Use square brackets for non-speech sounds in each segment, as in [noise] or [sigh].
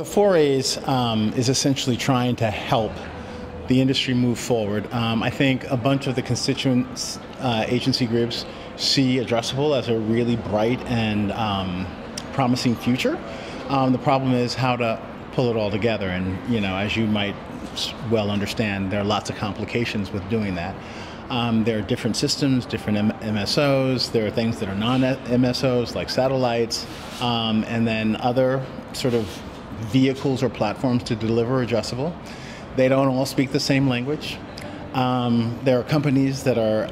The 4As um, is essentially trying to help the industry move forward. Um, I think a bunch of the constituent uh, agency groups see addressable as a really bright and um, promising future. Um, the problem is how to pull it all together, and you know, as you might well understand, there are lots of complications with doing that. Um, there are different systems, different M- MSOs. There are things that are non-MSOs like satellites, um, and then other sort of vehicles or platforms to deliver addressable. They don't all speak the same language. Um, there are companies that are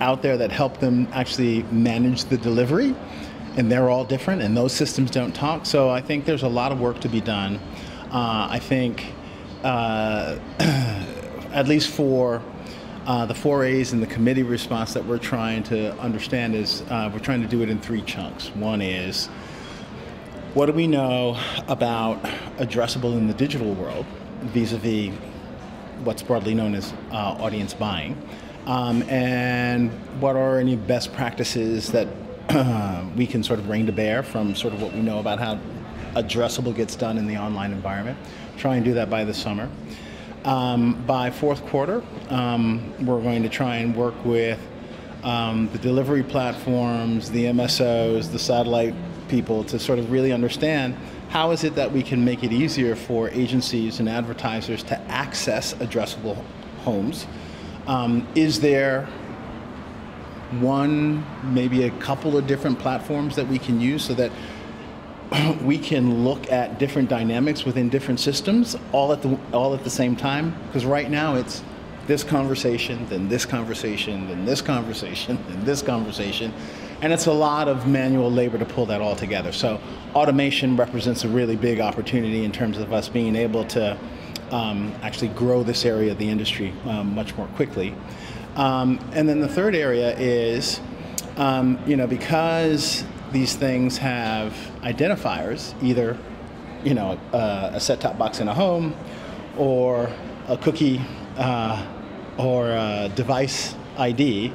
out there that help them actually manage the delivery, and they're all different, and those systems don't talk. So I think there's a lot of work to be done. Uh, I think, uh, [clears throat] at least for uh, the 4As and the committee response that we're trying to understand is uh, we're trying to do it in three chunks. One is what do we know about addressable in the digital world vis-a-vis what's broadly known as uh, audience buying? Um, and what are any best practices that [clears throat] we can sort of bring to bear from sort of what we know about how addressable gets done in the online environment? Try and do that by the summer. Um, by fourth quarter, um, we're going to try and work with um, the delivery platforms, the MSOs, the satellite people to sort of really understand how is it that we can make it easier for agencies and advertisers to access addressable homes um, is there one, maybe a couple of different platforms that we can use so that [clears throat] we can look at different dynamics within different systems all at the all at the same time? Because right now it's this conversation, then this conversation, then this conversation, [laughs] then this conversation. And it's a lot of manual labor to pull that all together. So automation represents a really big opportunity in terms of us being able to um, actually grow this area of the industry um, much more quickly. Um, and then the third area is, um, you know, because these things have identifiers, either, you know, a set-top box in a home, or a cookie, uh, or a device ID.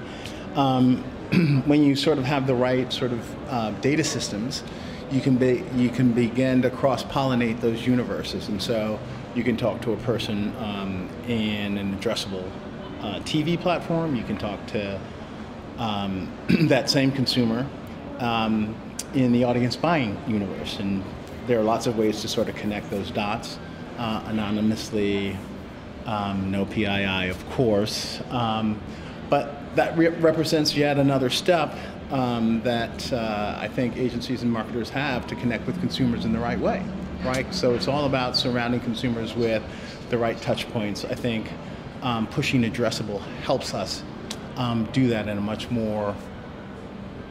Um, [clears throat] when you sort of have the right sort of uh, data systems, you can be you can begin to cross-pollinate those universes, and so you can talk to a person um, in an addressable uh, TV platform. You can talk to um, [clears throat] that same consumer um, in the audience buying universe, and there are lots of ways to sort of connect those dots uh, anonymously. Um, no PII, of course, um, but that re- represents yet another step um, that uh, I think agencies and marketers have to connect with consumers in the right way right? So it's all about surrounding consumers with the right touch points. I think um, pushing addressable helps us um, do that in a much more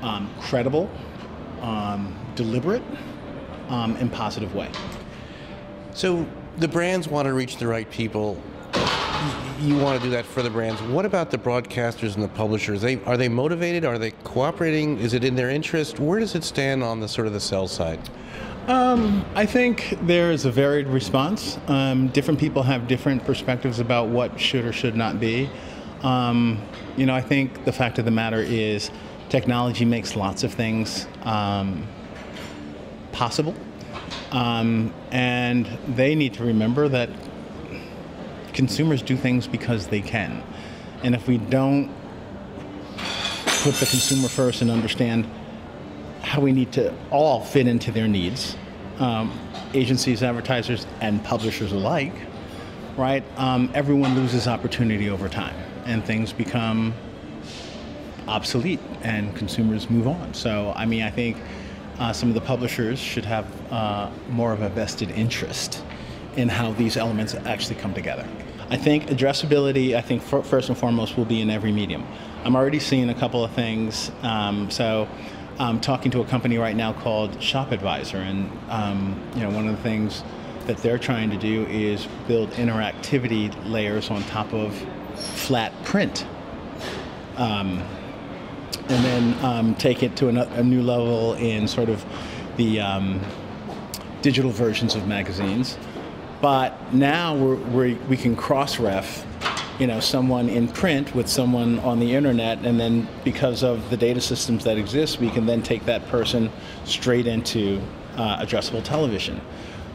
um, credible, um, deliberate, um, and positive way. So the brands want to reach the right people. You want to do that for the brands. What about the broadcasters and the publishers? They, are they motivated? Are they cooperating? Is it in their interest? Where does it stand on the sort of the sell side? Um, I think there is a varied response. Um, different people have different perspectives about what should or should not be. Um, you know, I think the fact of the matter is technology makes lots of things um, possible. Um, and they need to remember that consumers do things because they can. And if we don't put the consumer first and understand how we need to all fit into their needs, um, agencies, advertisers, and publishers alike, right? Um, everyone loses opportunity over time, and things become obsolete, and consumers move on. So, I mean, I think uh, some of the publishers should have uh, more of a vested interest in how these elements actually come together. I think addressability, I think first and foremost, will be in every medium. I'm already seeing a couple of things. Um, so I'm talking to a company right now called ShopAdvisor, and um, you know one of the things that they're trying to do is build interactivity layers on top of flat print, um, and then um, take it to a, new level in sort of the um, digital versions of magazines. But now we're, we can cross-ref you know someone in print with someone on the internet and then because of the data systems that exist we can then take that person straight into uh, addressable television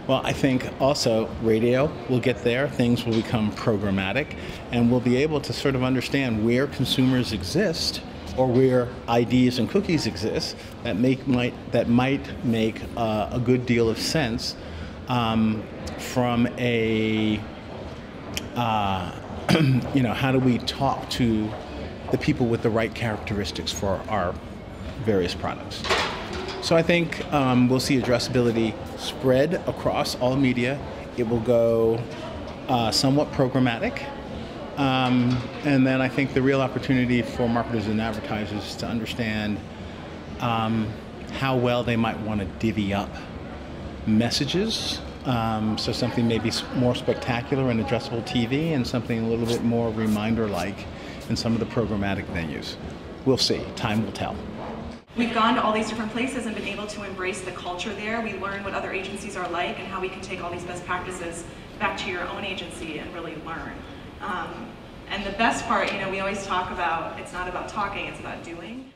Well, I think also radio will get there. Things will become programmatic, and we'll be able to sort of understand where consumers exist or where IDs and cookies exist that make might that might make uh, a good deal of sense um, from a uh, [clears throat] you know how do we talk to the people with the right characteristics for our various products. So I think um, we'll see addressability spread across all media. It will go uh, somewhat programmatic. Um, and then I think the real opportunity for marketers and advertisers is to understand um, how well they might want to divvy up messages. Um, so something maybe more spectacular and addressable TV, and something a little bit more reminder-like in some of the programmatic venues. We'll see. Time will tell. We've gone to all these different places and been able to embrace the culture there. We learn what other agencies are like and how we can take all these best practices back to your own agency and really learn. Um, and the best part, you know, we always talk about it's not about talking, it's about doing.